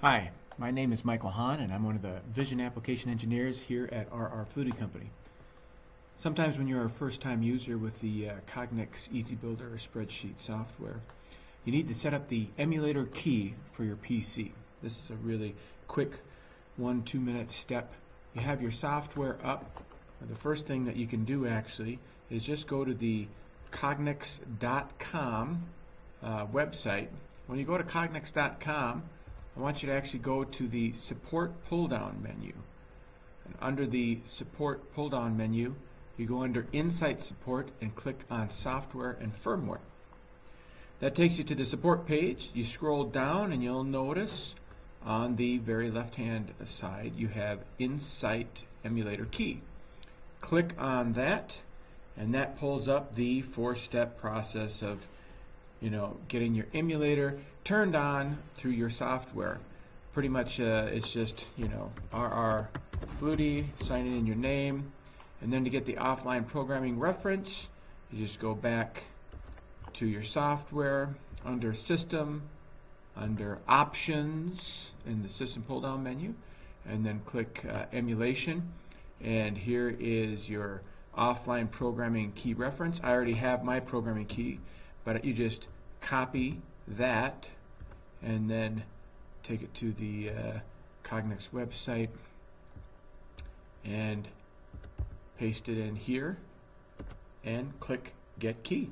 Hi, my name is Michael Hahn, and I'm one of the vision application engineers here at RR Floody Company. Sometimes when you're a first-time user with the uh, Cognex Easy Builder spreadsheet software, you need to set up the emulator key for your PC. This is a really quick one, two minute step. You have your software up. The first thing that you can do actually is just go to the cognex.com uh, website. When you go to cognex.com, I want you to actually go to the support pull down menu. And under the support pull down menu, you go under Insight Support and click on Software and Firmware. That takes you to the support page. You scroll down and you'll notice on the very left hand side you have Insight Emulator Key. Click on that and that pulls up the four step process of you know getting your emulator turned on through your software. Pretty much uh, it's just you know RR Floody, signing in your name, and then to get the offline programming reference, you just go back to your software under System, under Options in the System pull down menu, and then click uh, Emulation. And here is your offline programming key reference. I already have my programming key, but you just copy that and then take it to the uh, Cognex website and paste it in here and click Get Key.